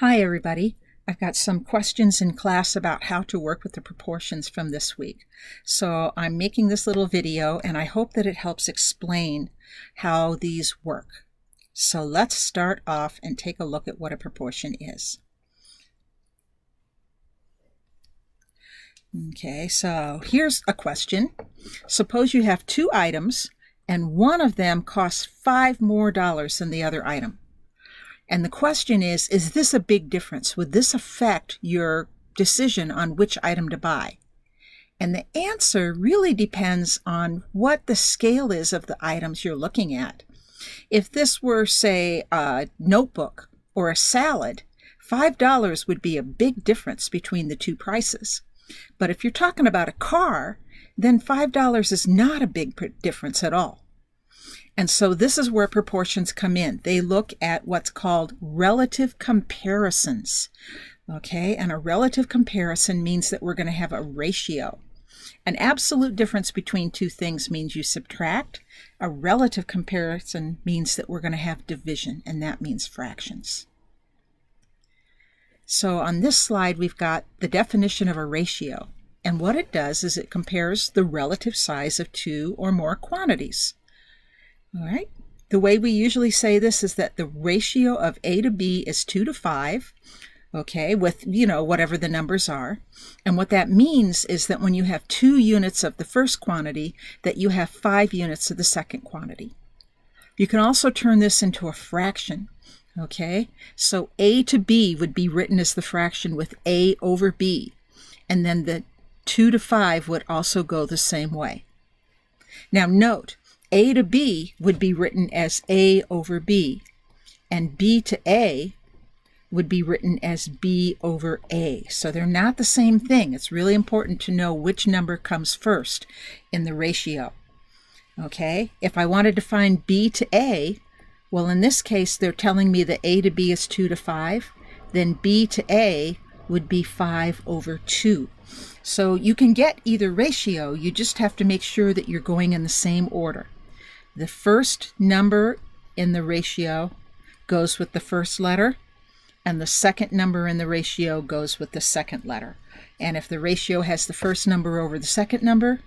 Hi, everybody. I've got some questions in class about how to work with the proportions from this week. So I'm making this little video and I hope that it helps explain how these work. So let's start off and take a look at what a proportion is. Okay, so here's a question. Suppose you have two items and one of them costs five more dollars than the other item. And the question is, is this a big difference? Would this affect your decision on which item to buy? And the answer really depends on what the scale is of the items you're looking at. If this were, say, a notebook or a salad, $5 would be a big difference between the two prices. But if you're talking about a car, then $5 is not a big difference at all. And so this is where proportions come in. They look at what's called relative comparisons. Okay, and a relative comparison means that we're going to have a ratio. An absolute difference between two things means you subtract. A relative comparison means that we're going to have division, and that means fractions. So on this slide, we've got the definition of a ratio. And what it does is it compares the relative size of two or more quantities. All right. The way we usually say this is that the ratio of A to B is 2 to 5, okay, with, you know, whatever the numbers are. And what that means is that when you have two units of the first quantity, that you have five units of the second quantity. You can also turn this into a fraction, okay? So A to B would be written as the fraction with A over B. And then the 2 to 5 would also go the same way. Now note, a to B would be written as A over B, and B to A would be written as B over A. So they're not the same thing. It's really important to know which number comes first in the ratio. Okay, if I wanted to find B to A, well, in this case, they're telling me that A to B is 2 to 5. Then B to A would be 5 over 2. So you can get either ratio. You just have to make sure that you're going in the same order. The first number in the ratio goes with the first letter, and the second number in the ratio goes with the second letter. And if the ratio has the first number over the second number,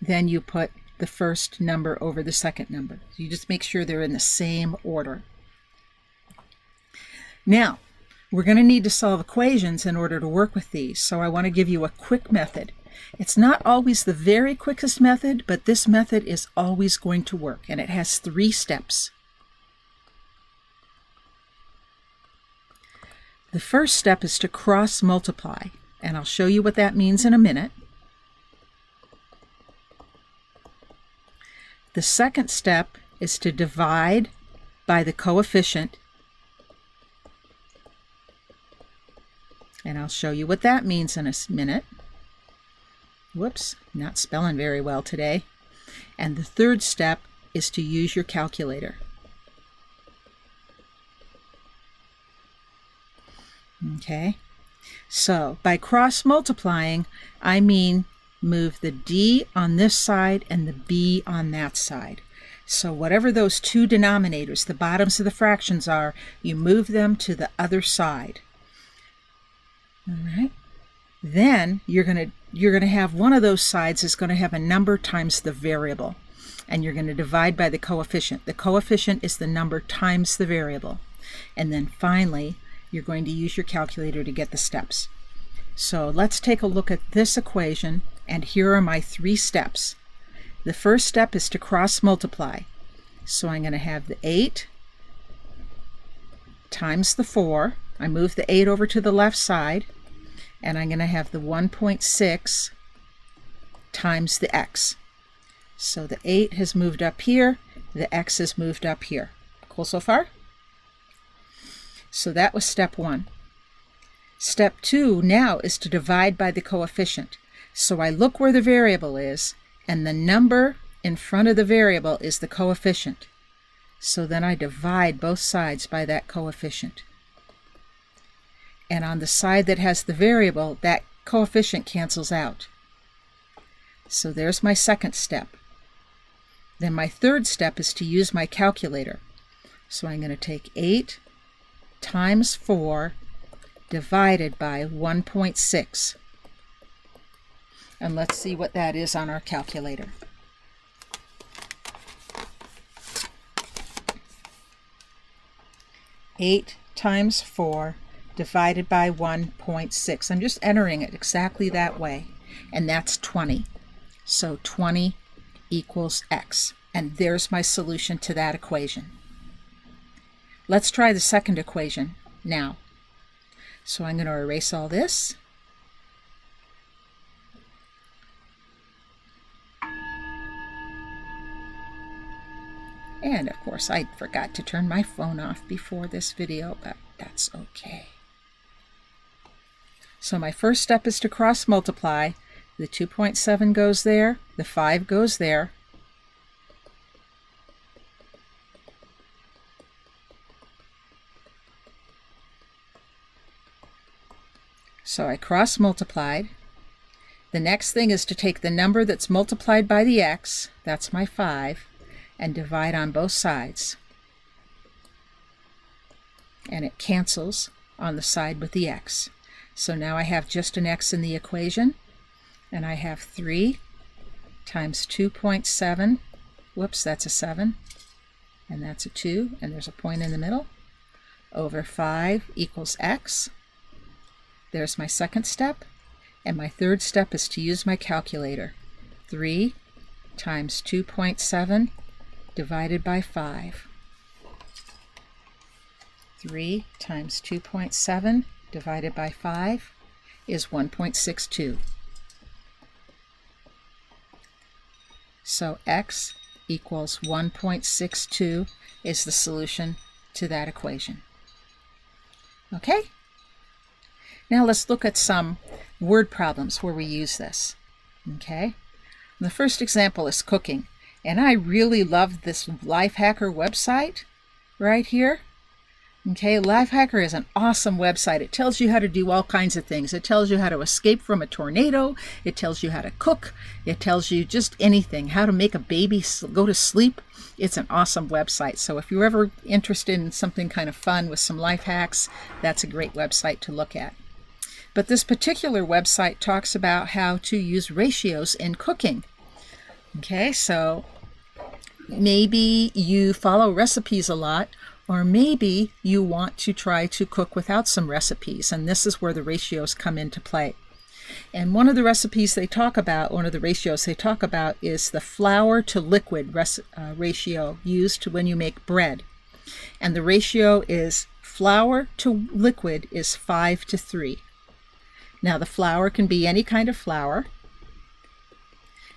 then you put the first number over the second number. You just make sure they're in the same order. Now, we're going to need to solve equations in order to work with these, so I want to give you a quick method. It's not always the very quickest method, but this method is always going to work, and it has three steps. The first step is to cross multiply, and I'll show you what that means in a minute. The second step is to divide by the coefficient, and I'll show you what that means in a minute. Whoops, not spelling very well today. And the third step is to use your calculator. Okay, so by cross multiplying, I mean move the D on this side and the B on that side. So whatever those two denominators, the bottoms of the fractions are, you move them to the other side. All right. Then you're going to you're going to have one of those sides is going to have a number times the variable. And you're going to divide by the coefficient. The coefficient is the number times the variable. And then finally, you're going to use your calculator to get the steps. So let's take a look at this equation, and here are my three steps. The first step is to cross multiply. So I'm going to have the 8 times the 4. I move the 8 over to the left side and I'm going to have the 1.6 times the x. So the 8 has moved up here, the x has moved up here. Cool so far? So that was step 1. Step 2 now is to divide by the coefficient. So I look where the variable is, and the number in front of the variable is the coefficient. So then I divide both sides by that coefficient and on the side that has the variable, that coefficient cancels out. So there's my second step. Then my third step is to use my calculator. So I'm going to take 8 times 4 divided by 1.6. And let's see what that is on our calculator. Eight times four divided by 1.6. I'm just entering it exactly that way, and that's 20. So 20 equals x. And there's my solution to that equation. Let's try the second equation now. So I'm going to erase all this. And of course I forgot to turn my phone off before this video, but that's okay. So my first step is to cross multiply. The 2.7 goes there, the 5 goes there. So I cross multiplied. The next thing is to take the number that's multiplied by the x, that's my 5, and divide on both sides. And it cancels on the side with the x. So now I have just an x in the equation, and I have 3 times 2.7, whoops, that's a 7, and that's a 2, and there's a point in the middle, over 5 equals x. There's my second step, and my third step is to use my calculator. 3 times 2.7 divided by 5. 3 times 2.7 divided by 5 is 1.62. So x equals 1.62 is the solution to that equation. Okay? Now let's look at some word problems where we use this. Okay? The first example is cooking. And I really love this Lifehacker website right here. Okay, Lifehacker is an awesome website. It tells you how to do all kinds of things. It tells you how to escape from a tornado. It tells you how to cook. It tells you just anything, how to make a baby go to sleep. It's an awesome website. So if you're ever interested in something kind of fun with some life hacks, that's a great website to look at. But this particular website talks about how to use ratios in cooking. Okay, so maybe you follow recipes a lot or maybe you want to try to cook without some recipes, and this is where the ratios come into play. And one of the recipes they talk about, one of the ratios they talk about, is the flour to liquid uh, ratio used when you make bread. And the ratio is flour to liquid is 5 to 3. Now the flour can be any kind of flour,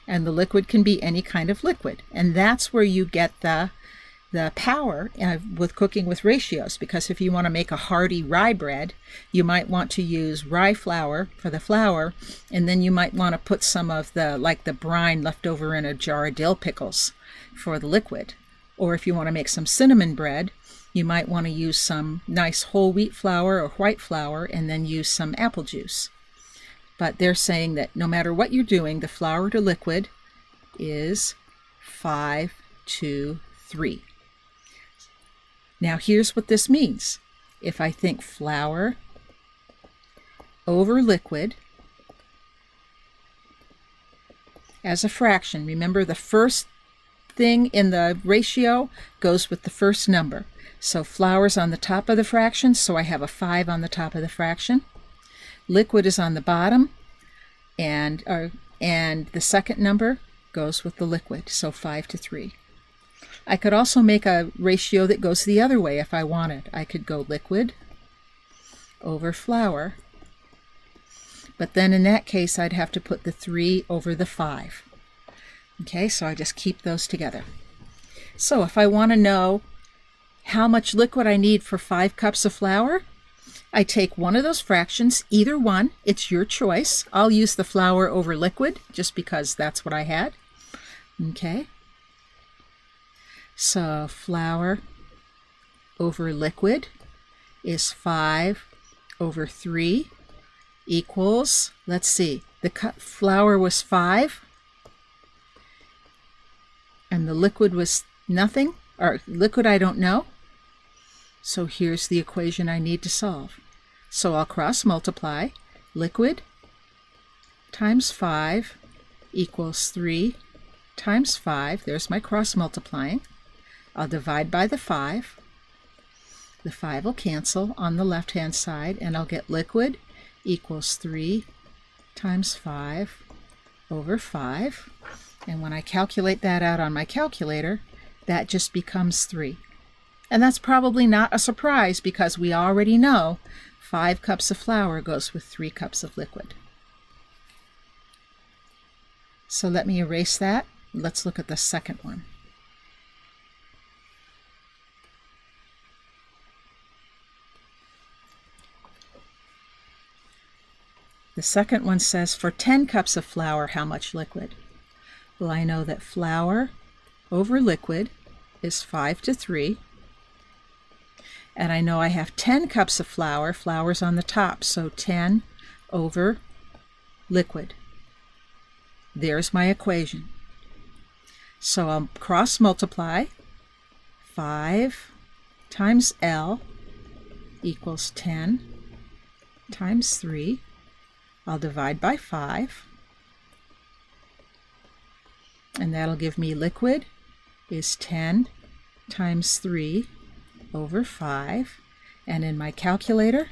and the liquid can be any kind of liquid. And that's where you get the the power uh, with cooking with ratios because if you want to make a hearty rye bread, you might want to use rye flour for the flour, and then you might want to put some of the, like the brine left over in a jar of dill pickles for the liquid. Or if you want to make some cinnamon bread, you might want to use some nice whole wheat flour or white flour and then use some apple juice. But they're saying that no matter what you're doing, the flour to liquid is 5 to 3. Now here's what this means. If I think flour over liquid as a fraction, remember the first thing in the ratio goes with the first number. So flour's on the top of the fraction, so I have a 5 on the top of the fraction. Liquid is on the bottom, and, and the second number goes with the liquid, so 5 to 3. I could also make a ratio that goes the other way if I wanted. I could go liquid over flour, but then in that case I'd have to put the 3 over the 5. Okay, so I just keep those together. So if I want to know how much liquid I need for 5 cups of flour, I take one of those fractions, either one, it's your choice. I'll use the flour over liquid just because that's what I had. Okay, so flour over liquid is 5 over 3 equals, let's see, the cut flour was 5 and the liquid was nothing, or liquid I don't know. So here's the equation I need to solve. So I'll cross multiply. Liquid times 5 equals 3 times 5. There's my cross multiplying. I'll divide by the 5. The 5 will cancel on the left-hand side, and I'll get liquid equals 3 times 5 over 5. And when I calculate that out on my calculator, that just becomes 3. And that's probably not a surprise because we already know 5 cups of flour goes with 3 cups of liquid. So let me erase that. Let's look at the second one. The second one says for 10 cups of flour, how much liquid? Well, I know that flour over liquid is 5 to 3. And I know I have 10 cups of flour. Flour's on the top, so 10 over liquid. There's my equation. So I'll cross multiply. 5 times L equals 10 times 3. I'll divide by 5. And that'll give me liquid is 10 times 3 over 5. And in my calculator,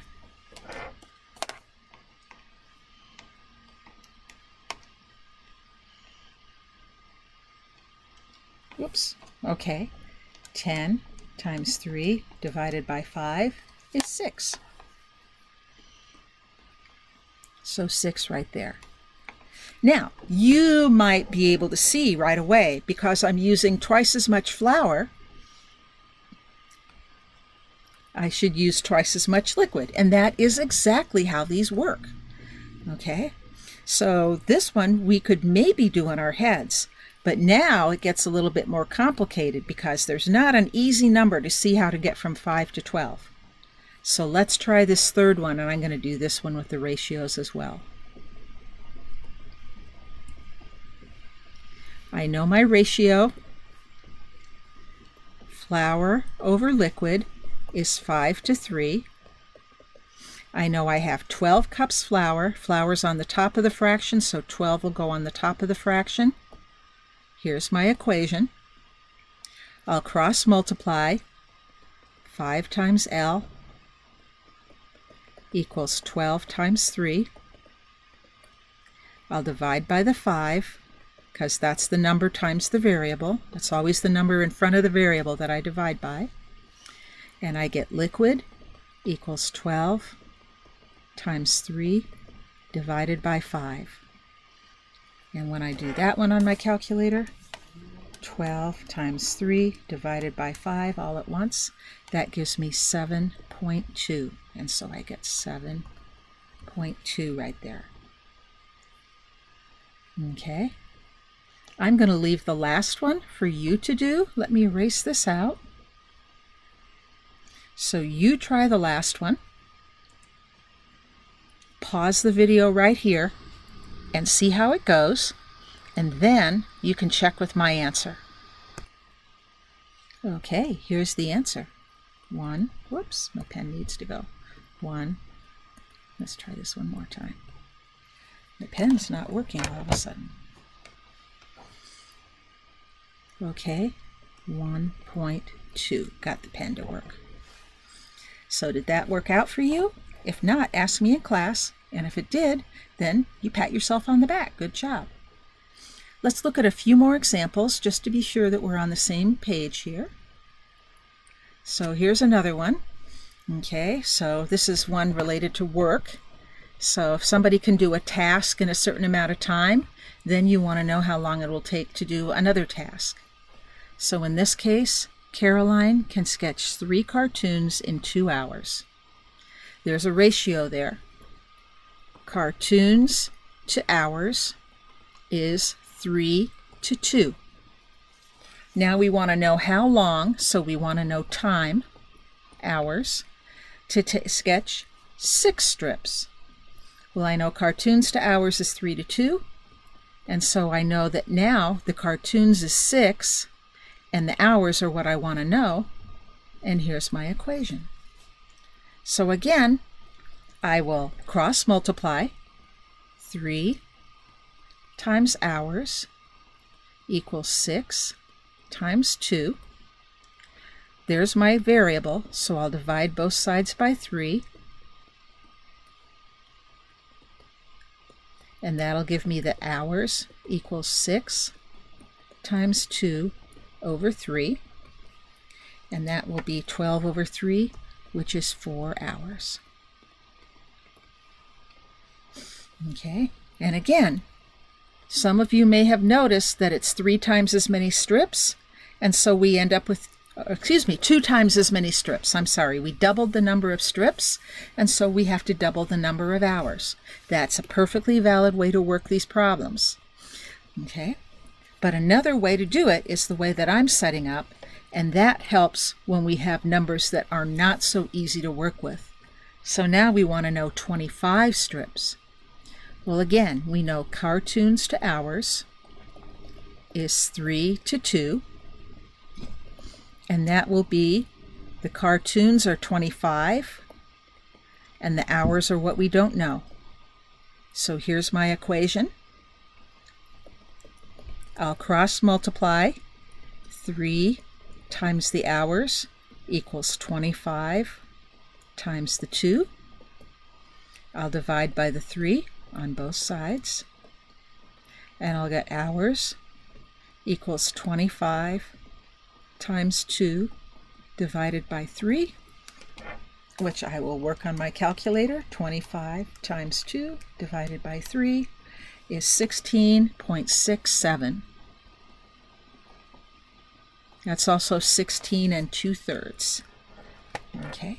whoops, okay, 10 times 3 divided by 5 is 6. So 6 right there. Now, you might be able to see right away because I'm using twice as much flour, I should use twice as much liquid. And that is exactly how these work. Okay, so this one we could maybe do in our heads, but now it gets a little bit more complicated because there's not an easy number to see how to get from 5 to 12. So let's try this third one, and I'm going to do this one with the ratios as well. I know my ratio. Flour over liquid is 5 to 3. I know I have 12 cups flour. Flour's on the top of the fraction, so 12 will go on the top of the fraction. Here's my equation. I'll cross multiply 5 times L equals 12 times 3. I'll divide by the 5 because that's the number times the variable. That's always the number in front of the variable that I divide by. And I get liquid equals 12 times 3 divided by 5. And when I do that one on my calculator, 12 times 3 divided by 5 all at once, that gives me 7.2. And so I get 7.2 right there. Okay. I'm going to leave the last one for you to do. Let me erase this out. So you try the last one. Pause the video right here and see how it goes. And then you can check with my answer. Okay, here's the answer. One, whoops, my pen needs to go one. Let's try this one more time. The pen's not working all of a sudden. Okay, 1.2. Got the pen to work. So did that work out for you? If not, ask me in class, and if it did, then you pat yourself on the back. Good job. Let's look at a few more examples just to be sure that we're on the same page here. So here's another one. Okay, so this is one related to work. So if somebody can do a task in a certain amount of time, then you want to know how long it will take to do another task. So in this case, Caroline can sketch three cartoons in two hours. There's a ratio there. Cartoons to hours is 3 to 2. Now we want to know how long, so we want to know time, hours to sketch six strips. Well, I know cartoons to hours is 3 to 2, and so I know that now the cartoons is 6, and the hours are what I want to know, and here's my equation. So again, I will cross multiply 3 times hours equals 6 times 2. There's my variable, so I'll divide both sides by 3. And that'll give me the hours equals 6 times 2 over 3. And that will be 12 over 3, which is 4 hours. Okay, and again, some of you may have noticed that it's three times as many strips, and so we end up with, Uh, excuse me, two times as many strips. I'm sorry, we doubled the number of strips, and so we have to double the number of hours. That's a perfectly valid way to work these problems. Okay, but another way to do it is the way that I'm setting up, and that helps when we have numbers that are not so easy to work with. So now we want to know 25 strips. Well, again, we know cartoons to hours is 3 to 2. And that will be the cartoons are 25 and the hours are what we don't know. So here's my equation. I'll cross multiply 3 times the hours equals 25 times the 2. I'll divide by the 3 on both sides. And I'll get hours equals 25 times 2 divided by 3, which I will work on my calculator. 25 times 2 divided by 3 is 16.67. That's also 16 and 2 thirds. Okay,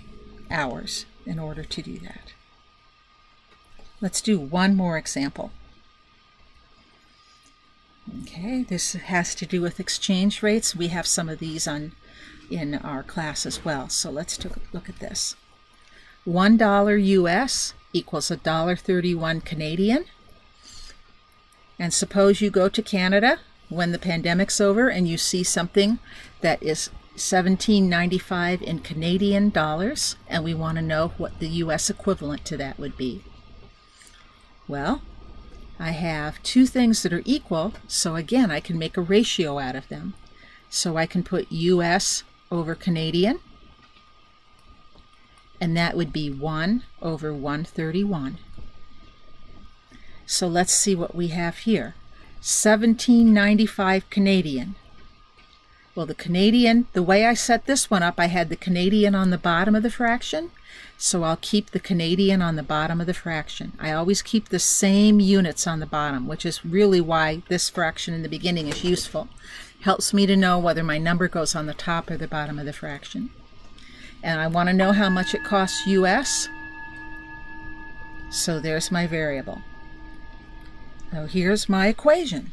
hours in order to do that. Let's do one more example. Okay, this has to do with exchange rates. We have some of these on in our class as well. So let's take a look at this. $1 US equals $1.31 Canadian. And suppose you go to Canada when the pandemic's over and you see something that is 17.95 in Canadian dollars and we want to know what the US equivalent to that would be. Well, I have two things that are equal, so again, I can make a ratio out of them. So I can put US over Canadian, and that would be 1 over 131. So let's see what we have here. 1795 Canadian. Well, the Canadian, the way I set this one up, I had the Canadian on the bottom of the fraction, so I'll keep the Canadian on the bottom of the fraction. I always keep the same units on the bottom, which is really why this fraction in the beginning is useful. Helps me to know whether my number goes on the top or the bottom of the fraction. And I want to know how much it costs US. So there's my variable. Now here's my equation.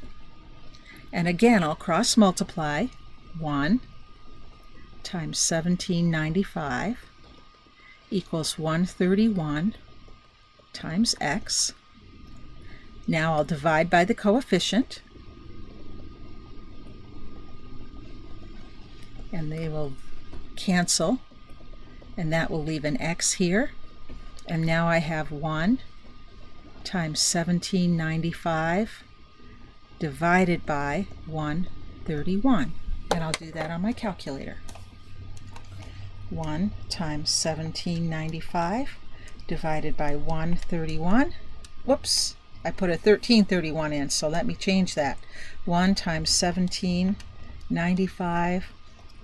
And again, I'll cross multiply 1 times 1795 equals 131 times x. Now I'll divide by the coefficient. And they will cancel. And that will leave an x here. And now I have 1 times 1795 divided by 131. And I'll do that on my calculator. 1 times 1795 divided by 131. Whoops, I put a 1331 in, so let me change that. 1 times 1795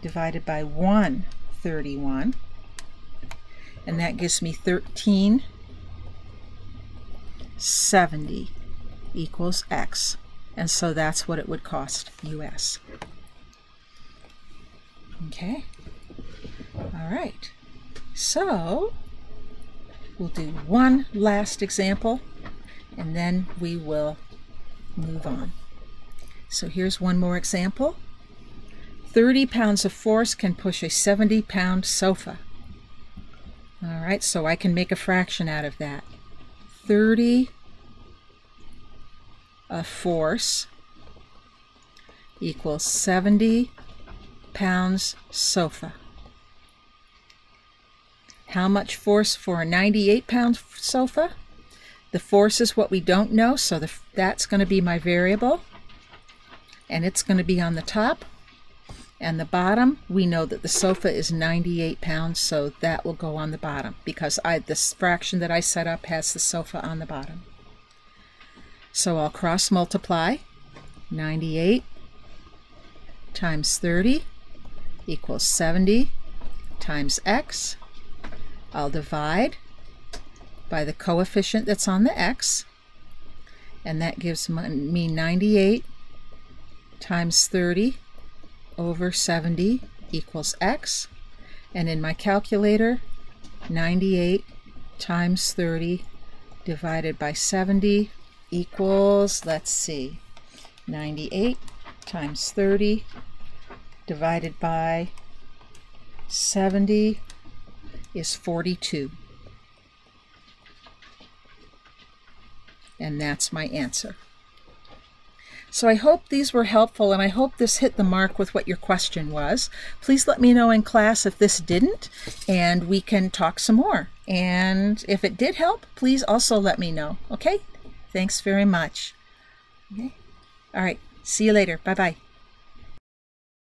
divided by 131. And that gives me 1370 equals x. And so that's what it would cost US. Okay. All right, so we'll do one last example and then we will move on. So here's one more example. 30 pounds of force can push a 70 pound sofa. All right, so I can make a fraction out of that. 30 of force equals 70 pounds sofa. How much force for a 98 pound sofa? The force is what we don't know, so the, that's going to be my variable. And it's going to be on the top. And the bottom, we know that the sofa is 98 pounds, so that will go on the bottom because I this fraction that I set up has the sofa on the bottom. So I'll cross multiply 98 times 30 equals 70 times x. I'll divide by the coefficient that's on the x, and that gives me 98 times 30 over 70 equals x. And in my calculator, 98 times 30 divided by 70 equals, let's see, 98 times 30 divided by 70 is 42. And that's my answer. So I hope these were helpful and I hope this hit the mark with what your question was. Please let me know in class if this didn't and we can talk some more. And if it did help, please also let me know. Okay? Thanks very much. Okay. All right. See you later. Bye-bye.